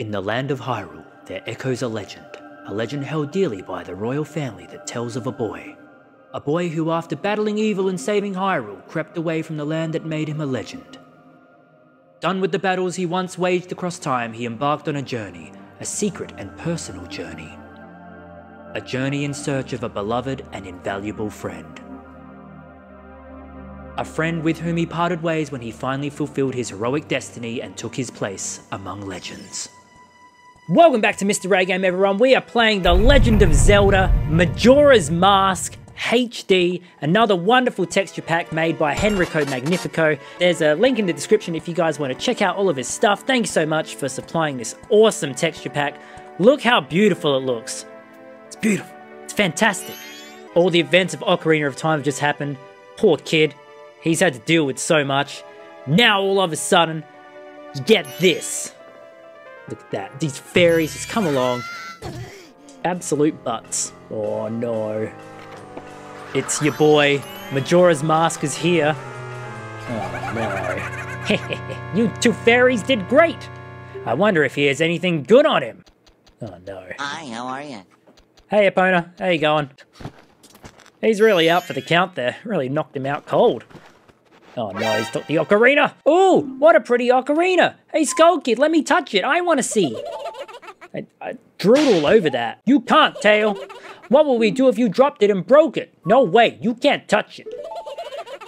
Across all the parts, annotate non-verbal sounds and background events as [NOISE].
In the land of Hyrule, there echoes a legend, a legend held dearly by the royal family that tells of a boy. A boy who, after battling evil and saving Hyrule, crept away from the land that made him a legend. Done with the battles he once waged across time, he embarked on a journey, a secret and personal journey. A journey in search of a beloved and invaluable friend. A friend with whom he parted ways when he finally fulfilled his heroic destiny and took his place among legends. Welcome back to Mr. A-Game, everyone. We are playing The Legend of Zelda Majora's Mask HD, another wonderful texture pack made by Henrico Magnifico. There's a link in the description if you guys want to check out all of his stuff. Thanks so much for supplying this awesome texture pack. Look how beautiful it looks. It's beautiful. It's fantastic. All the events of Ocarina of Time have just happened. Poor kid. He's had to deal with so much. Now all of a sudden, you get this. Look at that. These fairies just come along. Absolute butts. Oh no. It's your boy. Majora's Mask is here. Oh no. [LAUGHS] you two fairies did great. I wonder if he has anything good on him. Oh no. Hi, how are you? Hey Epona, how you going? He's really out for the count there. Really knocked him out cold. Oh no, he's took the ocarina. Oh, what a pretty ocarina. Hey Skull Kid, let me touch it. I want to see. I, I drooled all over that. You can't, Tael. What will we do if you dropped it and broke it? No way, you can't touch it.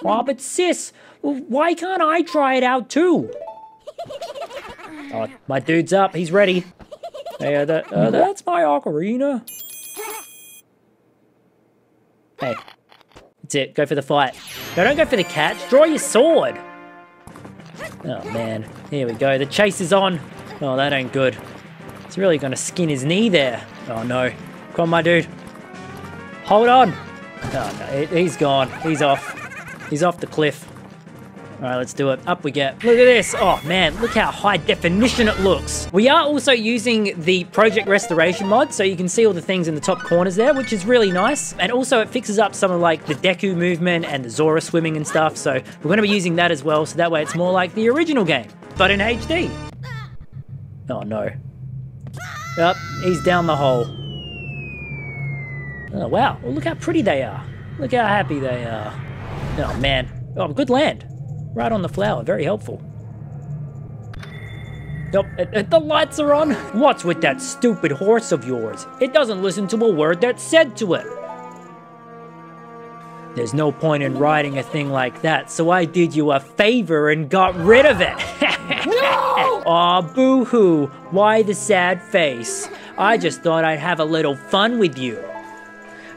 Oh, but sis, why can't I try it out too? Oh, my dude's up, he's ready. Hey, uh, that, uh, that's my ocarina. Hey, it, go for the fight. No, don't go for the catch, draw your sword. Oh man, here we go, the chase is on. Oh, that ain't good. It's really gonna skin his knee there. Oh no, come on my dude. Hold on. Oh no, he's gone, he's off. He's off the cliff. Alright, let's do it. Up we get. Look at this. Oh man, look how high definition it looks. We are also using the Project Restoration mod, so you can see all the things in the top corners there, which is really nice. And also it fixes up some of like the Deku movement and the Zora swimming and stuff, so we're going to be using that as well, so that way it's more like the original game, but in HD. Oh no. Oh, he's down the hole. Oh wow, well, look how pretty they are. Look how happy they are. Oh man. Oh, good land. Right on the flower, very helpful. Nope, the lights are on. What's with that stupid horse of yours? It doesn't listen to a word that's said to it. There's no point in riding a thing like that, so I did you a favor and got rid of it. [LAUGHS] no! Aw, boo-hoo. Why the sad face? I just thought I'd have a little fun with you.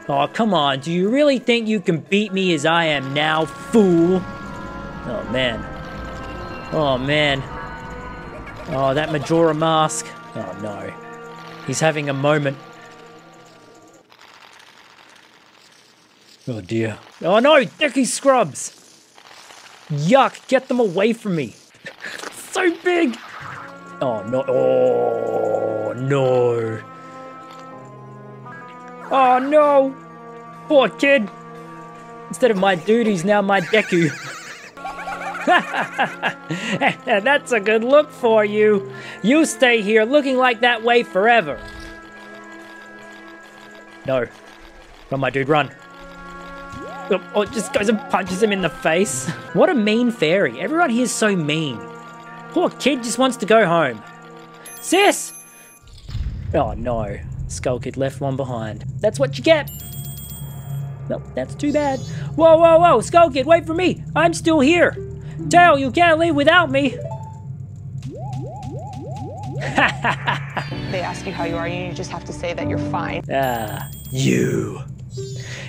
Aw, come on, do you really think you can beat me as I am now, fool? Oh, man. Oh, man. Oh, that Majora mask. Oh, no. He's having a moment. Oh, dear. Oh, no! Deku Scrubs! Yuck! Get them away from me! [LAUGHS] so big! Oh, no. Oh, no. Oh, no! Poor kid! Instead of my dude, he's now my Deku. [LAUGHS] [LAUGHS] That's a good look for you. You stay here looking like that way forever. No. Run, my dude, run. Oh, oh, just goes and punches him in the face. [LAUGHS] What a mean fairy. Everyone here is so mean. Poor kid just wants to go home. Sis! Oh no. Skull Kid left one behind. That's what you get. Well, that's too bad. Whoa, whoa, whoa, Skull Kid, wait for me. I'm still here. Tael, you can't leave without me. they ask you how you are, and you just have to say that you're fine. Ah, you.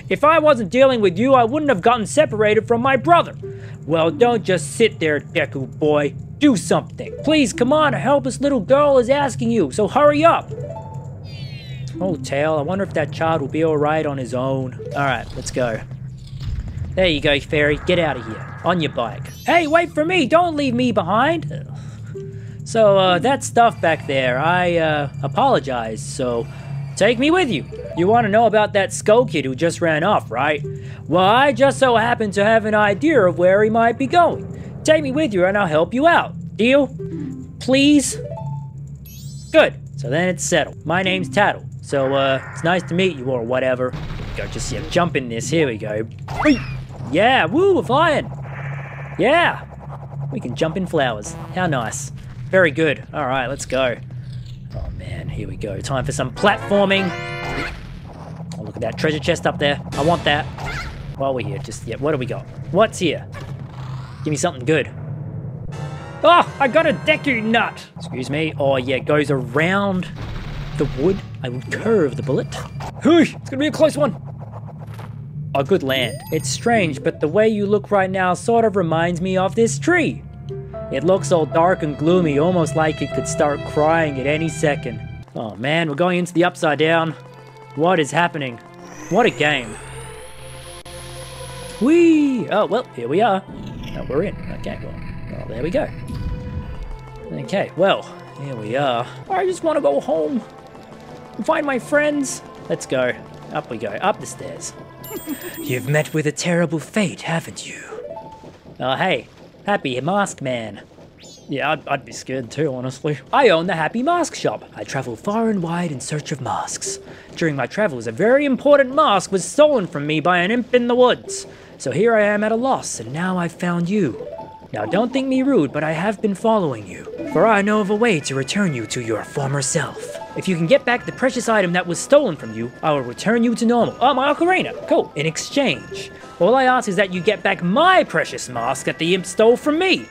If I wasn't dealing with you, I wouldn't have gotten separated from my brother. Well, don't just sit there, Deku boy. Do something. Please, come on, a helpless little girl is asking you, so hurry up. Oh, Tael, I wonder if that child will be alright on his own. Alright, let's go. There you go, Fairy. Get out of here. On your bike. Hey, wait for me! Don't leave me behind! So, uh, that stuff back there, I, uh, apologize, so take me with you. You want to know about that skull kid who just ran off, right? Well, I just so happen to have an idea of where he might be going. Take me with you and I'll help you out. Deal? Please? Good. So then it's settled. My name's Tatl. So, uh, it's nice to meet you or whatever. Go, just yeah, jump in this. Here we go. Yeah, woo, we're flying. Yeah. We can jump in flowers. How nice. Very good. All right, let's go. Oh man, here we go. Time for some platforming. Oh, look at that treasure chest up there. I want that. While we're here, just, yeah, what do we got? What's here? Give me something good. Oh, I got a Deku nut. Excuse me. Oh, yeah, it goes around the wood. I will curve the bullet. Whoosh, it's gonna be a close one. Oh, good land. It's strange, but the way you look right now sort of reminds me of this tree. It looks all dark and gloomy, almost like it could start crying at any second. Oh man, we're going into the upside down. What is happening? What a game. Whee! Oh, well, here we are. Oh, we're in. Okay, well, well, oh, there we go. Okay, well, here we are. I just want to go home. And find my friends. Let's go. Up we go, up the stairs. [LAUGHS] You've met with a terrible fate, haven't you? Oh, hey, Happy Mask Man. Yeah, I'd, I'd, be scared too, honestly. I own the Happy Mask Shop. I travel far and wide in search of masks. During my travels, a very important mask was stolen from me by an imp in the woods. So here I am at a loss, and now I've found you. Now don't think me rude, but I have been following you, for I know of a way to return you to your former self. If you can get back the precious item that was stolen from you, I will return you to normal. Oh, my ocarina. Cool. In exchange, all I ask is that you get back my precious mask that the imp stole from me.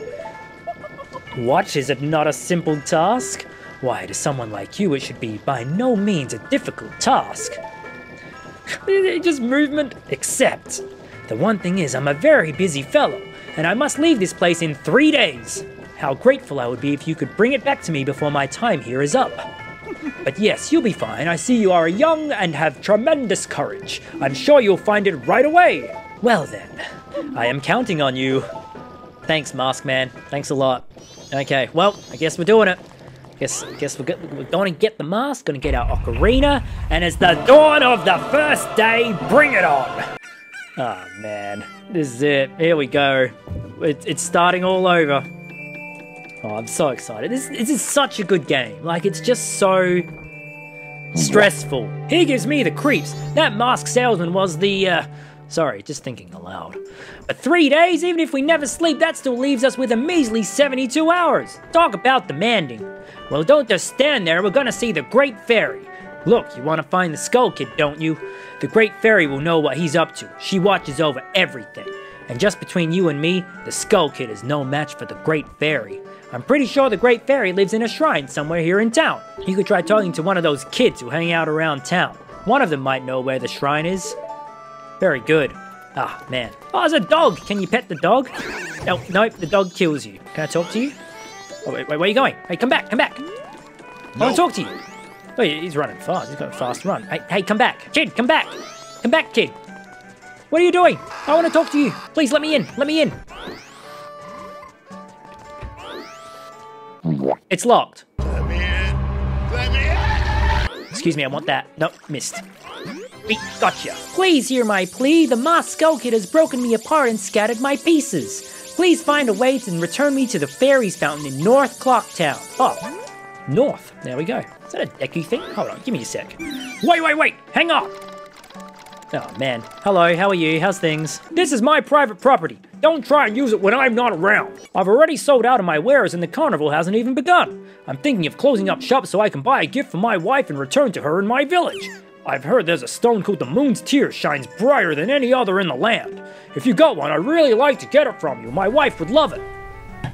What? Is it not a simple task? Why, to someone like you, it should be by no means a difficult task. [LAUGHS] Just movement, except the one thing is, I'm a very busy fellow, and I must leave this place in three days. How grateful I would be if you could bring it back to me before my time here is up. But yes, you'll be fine. I see you are young and have tremendous courage. I'm sure you'll find it right away. Well then, I am counting on you. Thanks, Mask Man. Thanks a lot. Okay, well, I guess we're doing it. Guess, guess we're, we're going to get the mask, going to get our ocarina, and it's the dawn of the first day. Bring it on! Oh man, this is it. Here we go. It, it's starting all over. Oh, I'm so excited. This, this is such a good game. Like, it's just so stressful. He gives me the creeps. That mask salesman was the, uh, sorry, just thinking aloud. But three days, even if we never sleep, that still leaves us with a measly 72 hours. Talk about demanding. Well, don't just stand there. We're gonna see the Great Fairy. Look, you want to find the Skull Kid, don't you? The Great Fairy will know what he's up to. She watches over everything. And just between you and me, the Skull Kid is no match for the Great Fairy. I'm pretty sure the Great Fairy lives in a shrine somewhere here in town. You could try talking to one of those kids who hang out around town. One of them might know where the shrine is. Very good. Ah, man. Oh, there's a dog! Can you pet the dog? No, nope, the dog kills you. Can I talk to you? Oh, wait, wait, where are you going? Hey, come back, come back! I want to talk to you. Oh, he's running fast. He's got a fast run. Hey, hey, come back. Kid, come back. Come back, kid. What are you doing? I want to talk to you. Please, let me in. Let me in. It's locked. Let me in. Let me in. Excuse me, I want that. Nope, missed. Wait, gotcha. Please hear my plea. The Skull Kid has broken me apart and scattered my pieces. Please find a way to return me to the Fairies Fountain in North Clocktown. Oh, North. There we go. Is that a Deku thing? Hold on, give me a sec. Wait, wait, wait! Hang on! Oh, man. Hello, how are you? How's things? This is my private property. Don't try and use it when I'm not around. I've already sold out of my wares and the carnival hasn't even begun. I'm thinking of closing up shop so I can buy a gift for my wife and return to her in my village. I've heard there's a stone called the Moon's Tear shines brighter than any other in the land. If you got one, I'd really like to get it from you. My wife would love it. I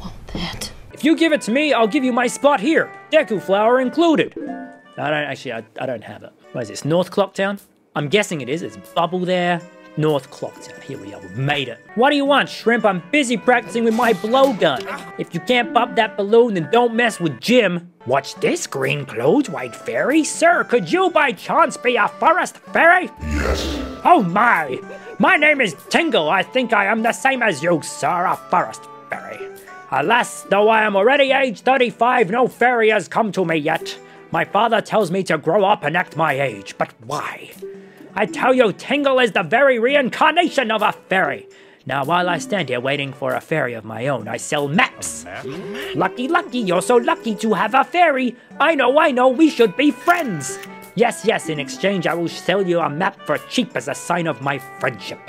want that. If you give it to me, I'll give you my spot here, Deku flower included. I don't actually, I, I don't have it. What is this, North Clocktown? I'm guessing it is. It's Bubble there. North Clocktown. Here we are, we've made it. What do you want, Shrimp? I'm busy practicing with my blowgun. If you can't pop that balloon, then don't mess with Jim. What's this, green clothes, white fairy? Sir, could you by chance be a forest fairy? Yes. Oh my! My name is Tingle. I think I am the same as you, sir, a forest fairy. Alas, though I am already age 35, no fairy has come to me yet. My father tells me to grow up and act my age, but why? I tell you, Tingle is the very reincarnation of a fairy. Now, while I stand here waiting for a fairy of my own, I sell maps. Lucky, lucky, you're so lucky to have a fairy. I know, I know, we should be friends. Yes, yes, in exchange, I will sell you a map for cheap as a sign of my friendship.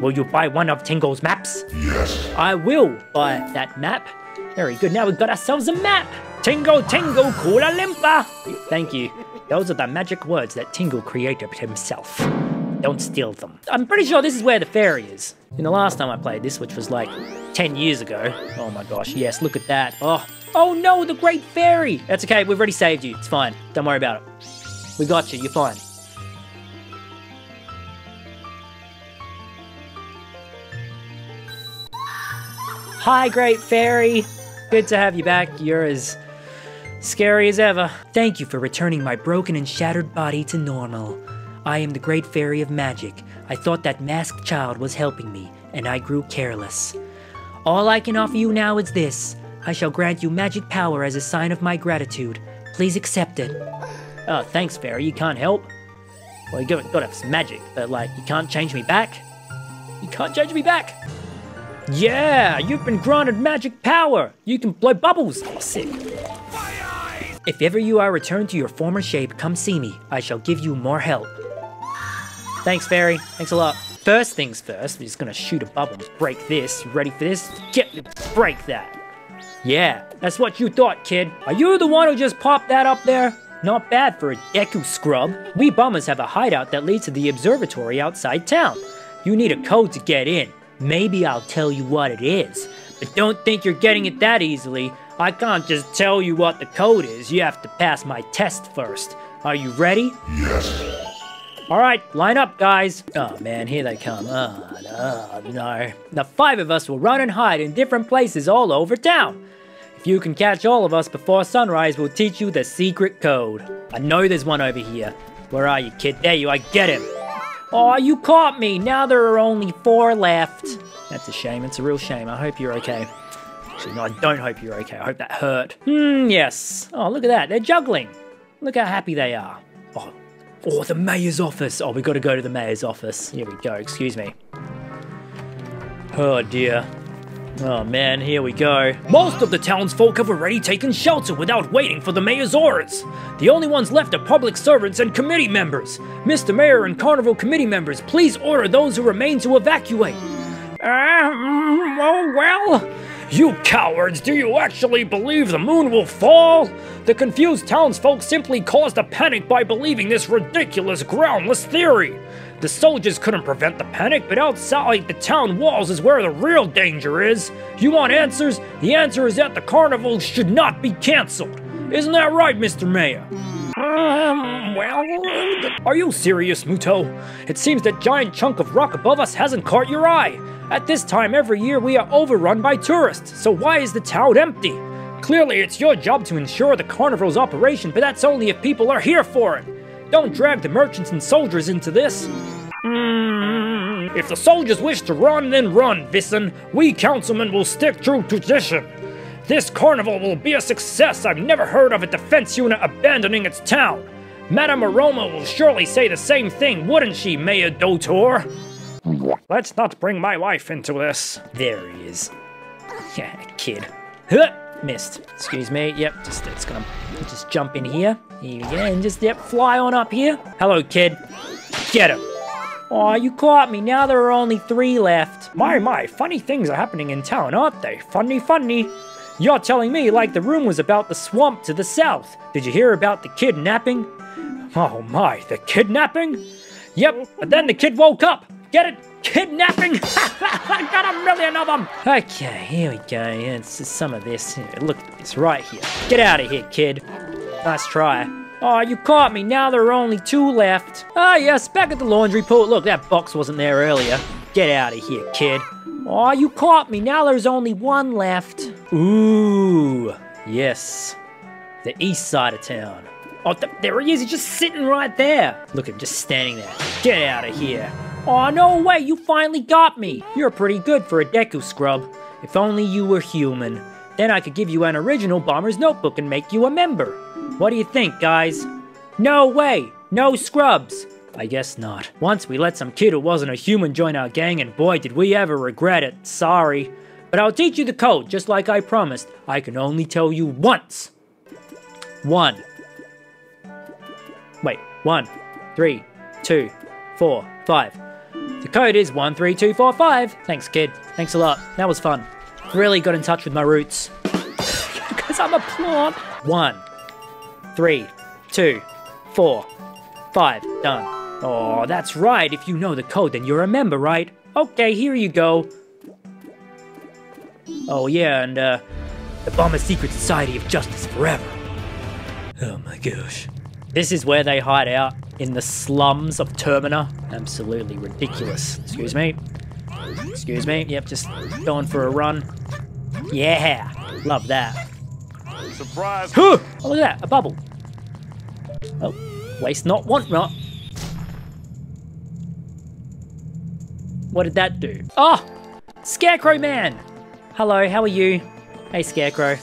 Will you buy one of Tingle's maps? Yes. I will buy that map. Very good, now we've got ourselves a map. Tingle, Tingle, Kooloo-Limpah. Thank you. Those are the magic words that Tingle created himself. Don't steal them. I'm pretty sure this is where the fairy is. In the last time I played this, which was like 10 years ago. Oh my gosh, yes, look at that. Oh, oh no, the great fairy. That's okay, we've already saved you. It's fine. Don't worry about it. We got you, you're fine. Hi, Great Fairy. Good to have you back. You're as scary as ever. Thank you for returning my broken and shattered body to normal. I am the Great Fairy of Magic. I thought that masked child was helping me, and I grew careless. All I can offer you now is this. I shall grant you magic power as a sign of my gratitude. Please accept it. Oh, thanks, Fairy. You can't help. Well, you gotta, gotta have some magic, but like, you can't change me back? You can't change me back! Yeah, you've been granted magic power. You can blow bubbles. Oh, sick. If ever you are returned to your former shape, come see me. I shall give you more help. Thanks, Fairy. Thanks a lot. First things first, we're just gonna shoot a bubble. Break this. You ready for this? Get break that. Yeah, that's what you thought, kid. Are you the one who just popped that up there? Not bad for a Deku scrub. We Bombers have a hideout that leads to the observatory outside town. You need a code to get in. Maybe I'll tell you what it is. But don't think you're getting it that easily. I can't just tell you what the code is. You have to pass my test first. Are you ready? Yes. Alright, line up, guys. Oh man, here they come. Oh, no, no. The five of us will run and hide in different places all over town. If you can catch all of us before sunrise, we'll teach you the secret code. I know there's one over here. Where are you, kid? There you are. Get him. Oh, you caught me. Now there are only four left. That's a shame. It's a real shame. I hope you're okay. Actually, no, I don't hope you're okay. I hope that hurt. Hmm, yes. Oh, look at that. They're juggling. Look how happy they are. Oh, oh, the mayor's office. Oh, we've got to go to the mayor's office. Here we go. Excuse me. Oh, dear. Oh man, here we go. Most of the townsfolk have already taken shelter without waiting for the mayor's orders. The only ones left are public servants and committee members. Mr. Mayor and Carnival committee members, please order those who remain to evacuate. Um, oh well. You cowards, do you actually believe the moon will fall? The confused townsfolk simply caused a panic by believing this ridiculous, groundless theory. The soldiers couldn't prevent the panic, but outside the town walls is where the real danger is. You want answers? The answer is that the carnival should not be cancelled. Isn't that right, Mr. Mayor? Um, well, are you serious, Mutoh? It seems that giant chunk of rock above us hasn't caught your eye. At this time every year we are overrun by tourists, so why is the town empty? Clearly it's your job to ensure the carnival's operation, but that's only if people are here for it. Don't drag the merchants and soldiers into this. If the soldiers wish to run, then run, Viscen. We councilmen will stick to tradition. This carnival will be a success. I've never heard of a defense unit abandoning its town. Madame Aroma will surely say the same thing, wouldn't she, Mayor Dotour? Let's not bring my wife into this. There he is. Yeah, kid. Huh, missed. Excuse me. Yep, just it's gonna just jump in here. Here we go, and just yep, fly on up here. Hello, kid. Get him. Aw, you caught me. Now there are only three left. My, my, funny things are happening in town, aren't they? Funny, funny. You're telling me like the room was about the swamp to the south. Did you hear about the kidnapping? Oh my, the kidnapping? Yep, but then the kid woke up. Get it? Kidnapping? [LAUGHS] I got a million of them. Okay, here we go. It's some of this. Look this right here. Get out of here, kid. Nice try. Oh, you caught me. Now there are only two left. Ah, yes, back at the laundry pool. Look, that box wasn't there earlier. Get out of here, kid. Oh, you caught me. Now there's only one left. Ooh, yes. The east side of town. Oh, th there he is. He's just sitting right there. Look at him just standing there. Get out of here. Oh, no way. You finally got me. You're pretty good for a Deku scrub. If only you were human. Then I could give you an original Bomber's Notebook and make you a member. What do you think, guys? No way! No scrubs! I guess not. Once we let some kid who wasn't a human join our gang, and boy, did we ever regret it. Sorry. But I'll teach you the code, just like I promised. I can only tell you once. One. Wait, one, three, two, four, five. The code is 13245. Thanks, kid. Thanks a lot. That was fun. Really got in touch with my roots. [LAUGHS] Because I'm a plant. One, three, two, four, five. Done. Oh, that's right. If you know the code, then you're a member, right? Okay, here you go. Oh, yeah, and, uh, the Bomber Secret Society of Justice Forever. Oh my gosh. This is where they hide out, in the slums of Termina. Absolutely ridiculous. Excuse me. Excuse me. Yep, just going for a run. Yeah, love that. Surprise! Huh! Oh, look at that, a bubble. Oh, waste not, want not. What did that do? Oh, Scarecrow Man. Hello, how are you? Hey, Scarecrow.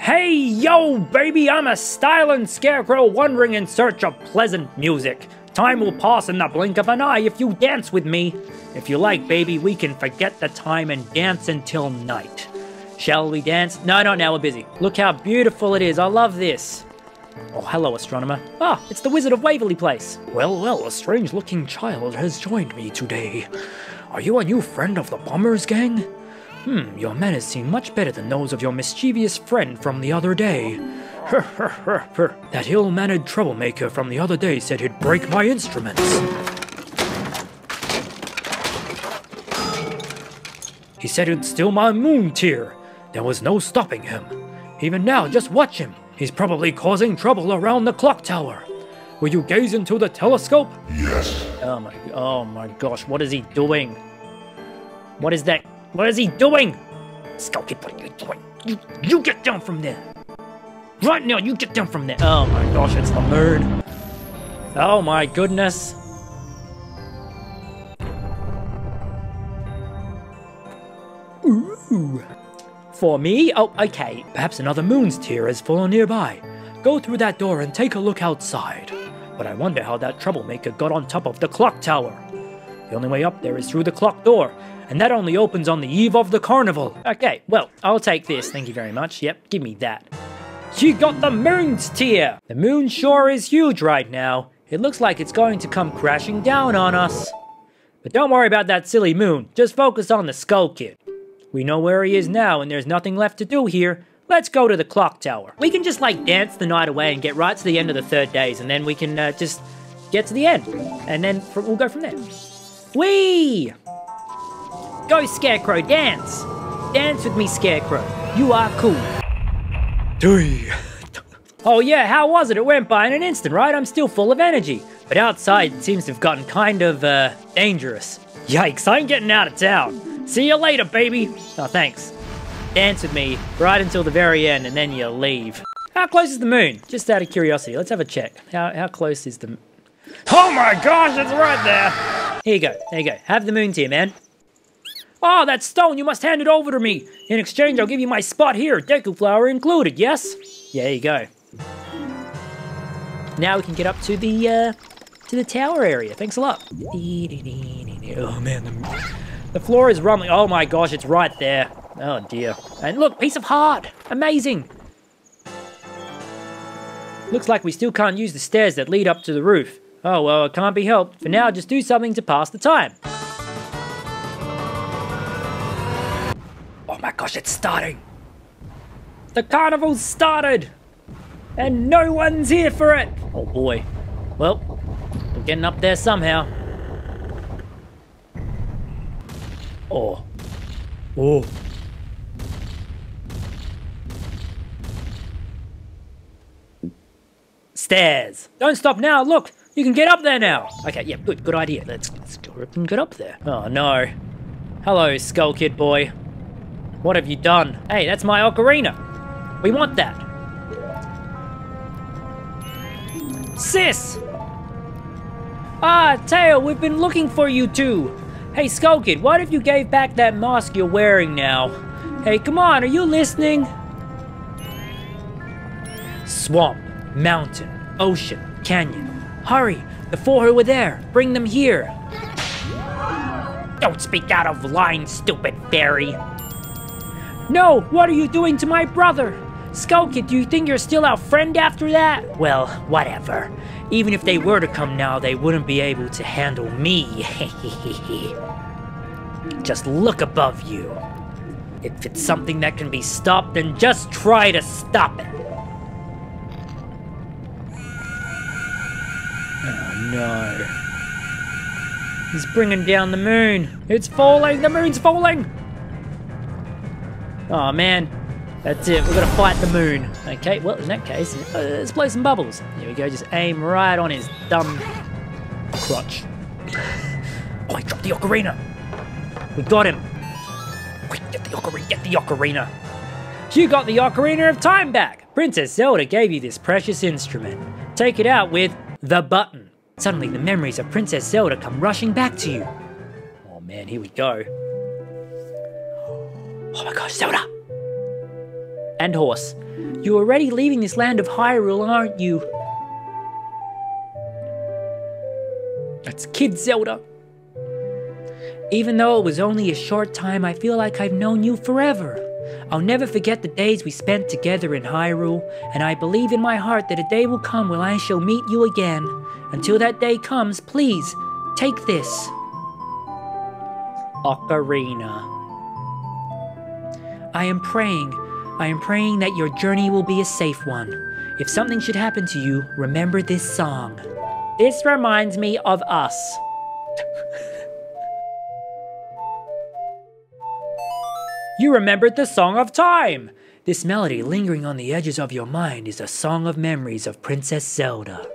Hey, yo, baby, I'm a styling scarecrow wandering in search of pleasant music. Time will pass in the blink of an eye if you dance with me. If you like, baby, we can forget the time and dance until night. Shall we dance? No, not now, we're busy. Look how beautiful it is, I love this. Oh, hello, astronomer. Ah, it's the Wizard of Waverly Place. Well, well, a strange looking child has joined me today. Are you a new friend of the Bombers gang? Hmm, your manners seem much better than those of your mischievous friend from the other day. [LAUGHS] that ill mannered troublemaker from the other day said he'd break my instruments. He said he'd steal my moon tear. There was no stopping him. Even now, just watch him. He's probably causing trouble around the clock tower. Will you gaze into the telescope? Yes. Oh my, oh my gosh, what is he doing? What is that? What is he doing? Skulky, what are you doing? You, you get down from there. Right now, you get down from there. Oh my gosh, it's the moon. Oh my goodness. Ooh. For me? Oh, okay. Perhaps another moon's tear has fallen nearby. Go through that door and take a look outside. But I wonder how that troublemaker got on top of the clock tower. The only way up there is through the clock door, and that only opens on the eve of the carnival. Okay, well, I'll take this, thank you very much. Yep, give me that. You got the moon's tear! The moon sure is huge right now. It looks like it's going to come crashing down on us. But don't worry about that silly moon, just focus on the Skull Kid. We know where he is now, and there's nothing left to do here. Let's go to the clock tower. We can just like dance the night away and get right to the end of the third days, and then we can uh, just get to the end, and then we'll go from there. Whee! Go, Scarecrow, dance! Dance with me, Scarecrow. You are cool. Oh yeah, how was it? It went by in an instant, right? I'm still full of energy. But outside it seems to have gotten kind of, uh, dangerous. Yikes, I'm getting out of town. See you later, baby. Oh, thanks. Dance with me right until the very end and then you leave. How close is the moon? Just out of curiosity, let's have a check. How, how close is the... Oh my gosh, it's right there! Here you go, there you go. Have the moon tear, man. Oh, that stone, you must hand it over to me. In exchange, I'll give you my spot here, Deku flower included, yes? Yeah, there you go. Now we can get up to the, uh, to the tower area. Thanks a lot. Oh man, the, the floor is rumbling. Oh my gosh, it's right there. Oh dear. And look, piece of heart. Amazing. Looks like we still can't use the stairs that lead up to the roof. Oh well, it can't be helped. For now, just do something to pass the time. Gosh, it's starting. The carnival's started. And no one's here for it. Oh boy. Well, we're getting up there somehow. Oh. Oh. Stairs. Don't stop now. Look, you can get up there now. Okay, yeah, good, good idea. Let's, let's go up and get up there. Oh no. Hello, Skull Kid boy. What have you done? Hey, that's my ocarina. We want that. Sis! Ah, Tael, we've been looking for you too. Hey, Skull Kid, what if you gave back that mask you're wearing now? Hey, come on, are you listening? Swamp, mountain, ocean, canyon. Hurry, the four who were there, bring them here. Don't speak out of line, stupid fairy. No, what are you doing to my brother? Skull Kid, do you think you're still our friend after that? Well, whatever. Even if they were to come now, they wouldn't be able to handle me. [LAUGHS] just look above you. If it's something that can be stopped, then just try to stop it. Oh no. He's bringing down the moon. It's falling. The moon's falling. Oh man. That's it. We're gonna fight the moon. Okay. Well, in that case, uh, let's play some bubbles. Here we go. Just aim right on his dumb crotch. [LAUGHS] Oh, he dropped the ocarina. We got him. Quick, get the ocarina. Get the ocarina. You got the Ocarina of Time back! Princess Zelda gave you this precious instrument. Take it out with the button. Suddenly, the memories of Princess Zelda come rushing back to you. Oh man, here we go. Oh my gosh, Zelda! And horse. You're already leaving this land of Hyrule, aren't you? That's Kid Zelda. Even though it was only a short time, I feel like I've known you forever. I'll never forget the days we spent together in Hyrule, and I believe in my heart that a day will come when I shall meet you again. Until that day comes, please, take this. Ocarina. I am praying, I am praying that your journey will be a safe one. If something should happen to you, remember this song. This reminds me of us. You remembered the Song of Time! This melody lingering on the edges of your mind is a song of memories of Princess Zelda.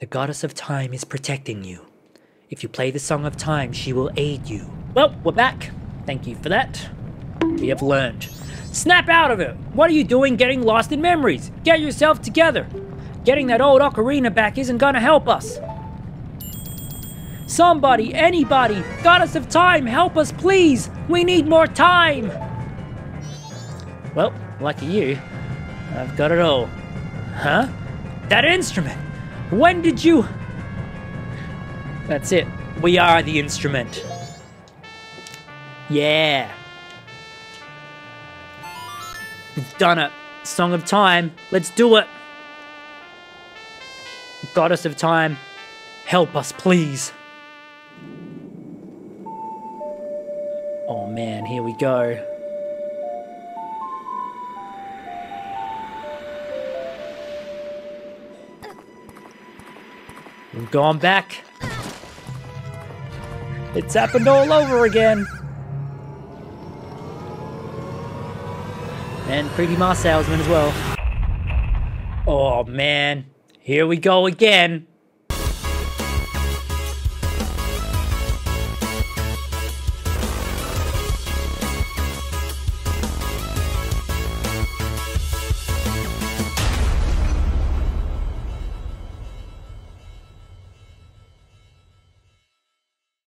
The goddess of time is protecting you. If you play the Song of Time, she will aid you. Well, we're back. Thank you for that. We have learned. Snap out of it! What are you doing getting lost in memories? Get yourself together! Getting that old ocarina back isn't gonna help us. Somebody, anybody, goddess of time, help us please! We need more time! Well, lucky you, I've got it all. Huh? That instrument! When did you... That's it. We are the instrument. Yeah. We've done it. Song of Time. Let's do it. Goddess of Time, help us, please. Oh man, here we go. We've gone back. It's happened all over again. And Creepy Moss Salesman as well. Oh man, here we go again.